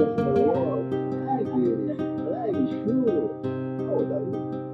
thank it. I you. How are you? Oh,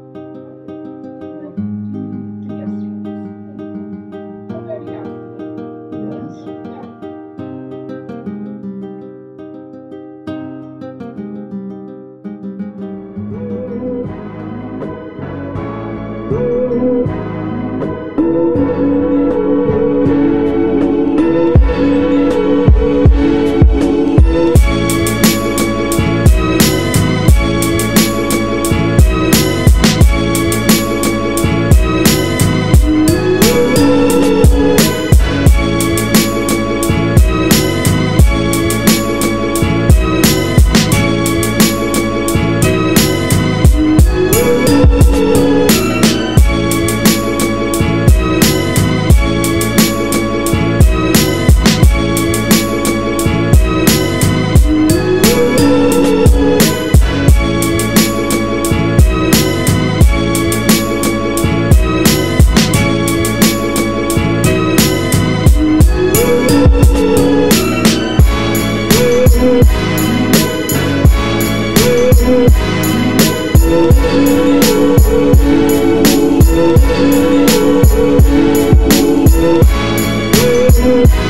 you